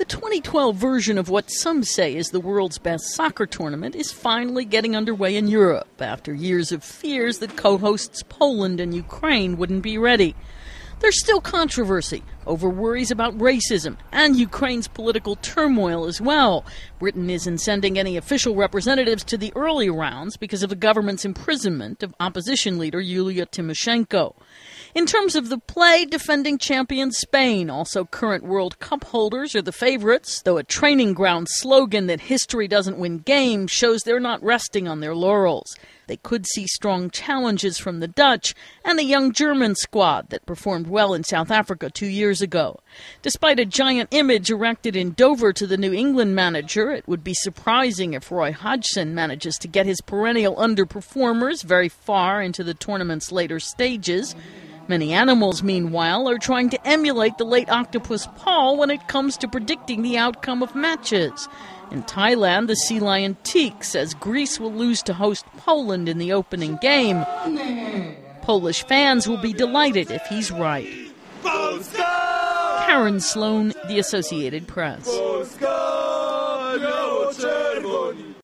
The 2012 version of what some say is the world's best soccer tournament is finally getting underway in Europe after years of fears that co hosts Poland and Ukraine wouldn't be ready. There's still controversy over worries about racism and Ukraine's political turmoil as well. Britain isn't sending any official representatives to the early rounds because of the government's imprisonment of opposition leader Yulia Tymoshenko. In terms of the play, defending champion Spain, also current World Cup holders, are the favorites, though a training ground slogan that history doesn't win games shows they're not resting on their laurels. They could see strong challenges from the Dutch and a young German squad that performed well in South Africa two years ago. Despite a giant image erected in Dover to the New England manager, it would be surprising if Roy Hodgson manages to get his perennial underperformers very far into the tournament's later stages. Many animals, meanwhile, are trying to emulate the late octopus Paul when it comes to predicting the outcome of matches. In Thailand, the sea lion Teak says Greece will lose to host Poland in the opening game. Polish fans will be delighted if he's right. Karen Sloan, The Associated Press.